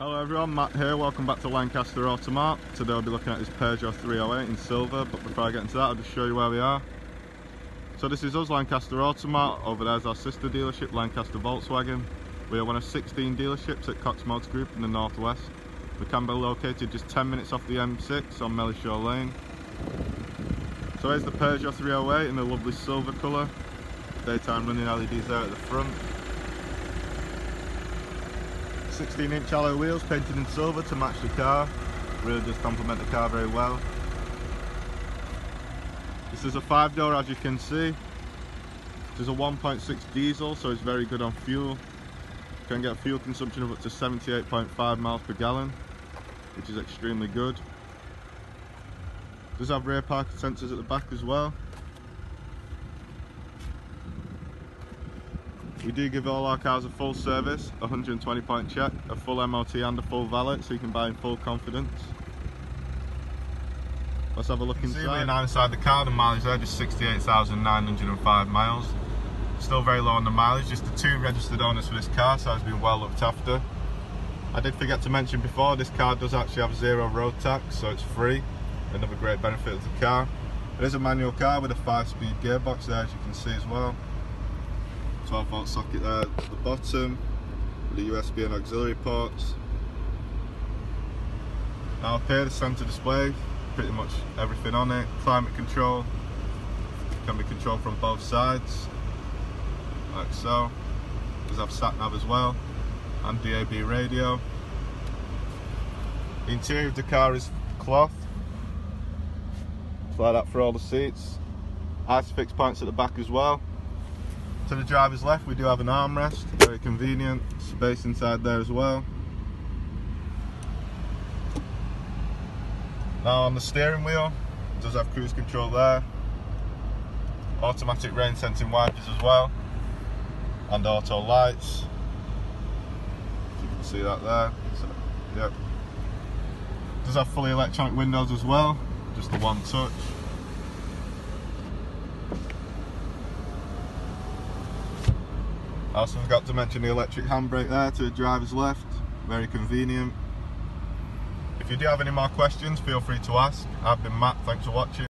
Hello everyone, Matt here, welcome back to Lancaster Automart. Today I'll be looking at this Peugeot 308 in silver, but before I get into that I'll just show you where we are. So this is us, Lancaster Automart, over there's our sister dealership, Lancaster Volkswagen. We are one of 16 dealerships at Cox Motor Group in the northwest. We can be located just 10 minutes off the M6 on Mellishaw Lane. So here's the Peugeot 308 in a lovely silver colour. Daytime running LEDs there at the front. 16 inch alloy wheels painted in silver to match the car. Really does complement the car very well. This is a five door as you can see. This is a 1.6 diesel so it's very good on fuel. Can get fuel consumption of up to 78.5 miles per gallon which is extremely good. Does have rear parking sensors at the back as well. We do give all our cars a full service, 120 point check, a full MOT and a full valet so you can buy in full confidence. Let's have a look inside. See now inside the car, the mileage there just 68,905 miles. Still very low on the mileage, just the two registered owners for this car so it's been well looked after. I did forget to mention before, this car does actually have zero road tax so it's free. Another great benefit of the car. It is a manual car with a 5 speed gearbox there as you can see as well. 12 volt socket there at the bottom the USB and auxiliary ports. Now up here the centre display, pretty much everything on it. Climate control, can be controlled from both sides, like so. because I've sat nav as well, and DAB radio. The interior of the car is cloth, like that for all the seats. Isofix points at the back as well. To the driver's left we do have an armrest, very convenient, space inside there as well. Now on the steering wheel, does have cruise control there. Automatic rain sensing wipers as well. And auto lights. You can see that there. So, yep. Does have fully electronic windows as well, just the one touch. I also forgot to mention the electric handbrake there to the driver's left, very convenient. If you do have any more questions, feel free to ask. I've been Matt, thanks for watching.